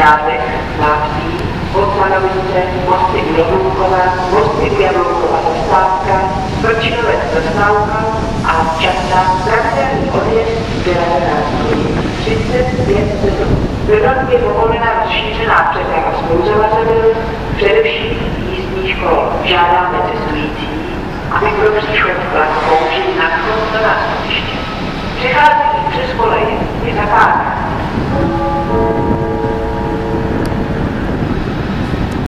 Hrádek, Lápsí, Podmanovice, Mosty Ulovůkova, Mosty Bělouková Dostávka, Pročinovec Dostávka a častá pravidelný odjezd sběrané nástroji. 35 Byla je povolena rozšířená přeprava spoluzavazadel, především jízdní škol. Žádáme cestující, aby pro příchod vlak použili na schod na nástupiště. Přecházení přes koleje je zakázáno.